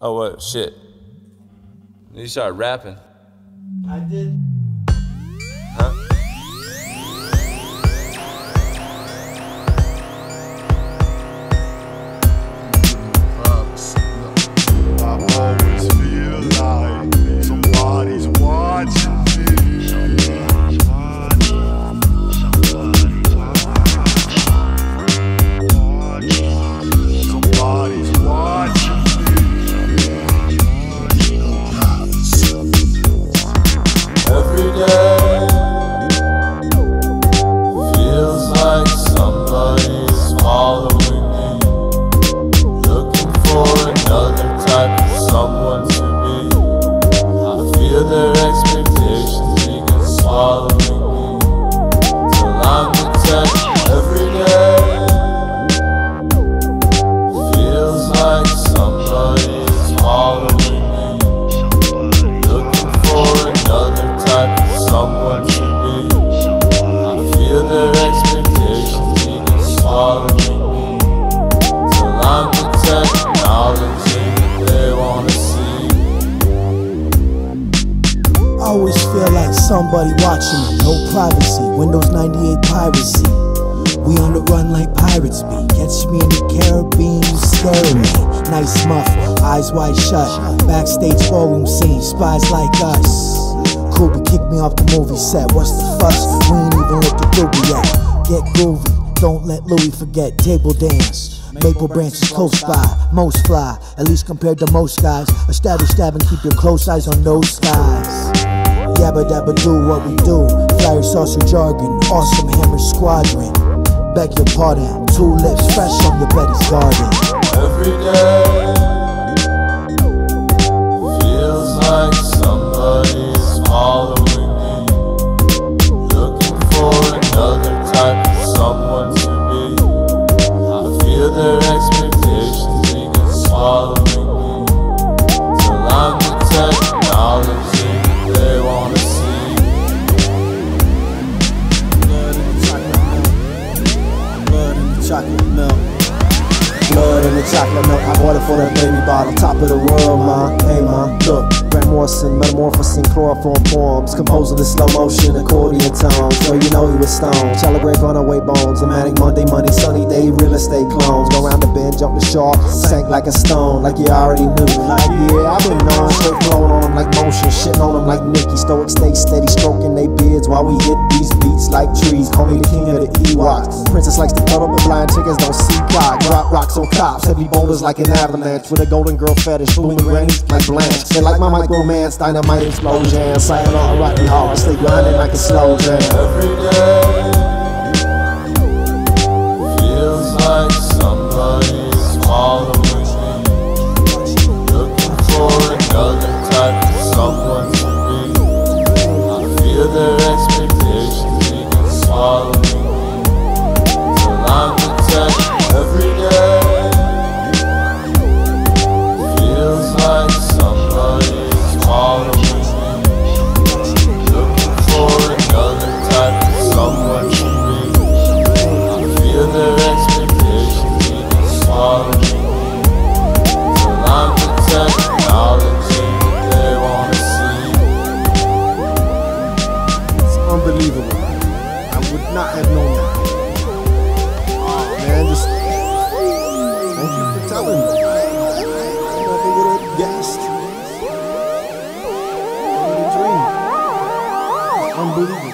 Oh, what? Shit. You started rapping. I did. Huh? Somebody watching me. No privacy. Windows 98 piracy. We on the run like pirates be. Catch me in the Caribbean, you scaring me. Nice muff, eyes wide shut. Backstage ballroom scene, spies like us. Kubi kicked me off the movie set. What's the fuss? We ain't even lit the doobie yet. Get groovy. Don't let Louis forget table dance. Maple branches close by, most fly, at least compared to most guys. Establish stab and keep your close eyes on those skies. Yabba dabba do what we do. Flyer saucer jargon, awesome hammer squadron. Beg your pardon, two lips fresh on your Betty's garden. Every day chocolate milk. Blood in the chocolate milk. I bought it for that baby bottle. Top of the world, ma. Hey, ma. Look. Grant Morrison, metamorphosing chloroform poems. Composing the slow motion accordion tones. So you know he was stone. Celebrate on away bones. A manic Monday, Monday, sunny day, real estate clones. Go round the bend, jump the shark. Sank like a stone, like you already knew. Like, yeah, I've been known. Straight flowing on them like motion. Shitting on them like Nicky. Stoic stay steady, stroking they beards while we hit these beats like trees. Call me the king of the Ewoks. Princess likes to cuddle, but blind chickens don't see cock. Drop rocks on cops, heavy boulders like an avalanche. With a golden girl fetish, booming grannies like Blanche. They like my micromance, dynamite explosion. Sayonara, Rocky Horror, stay grinding like a slow jam. Every day Only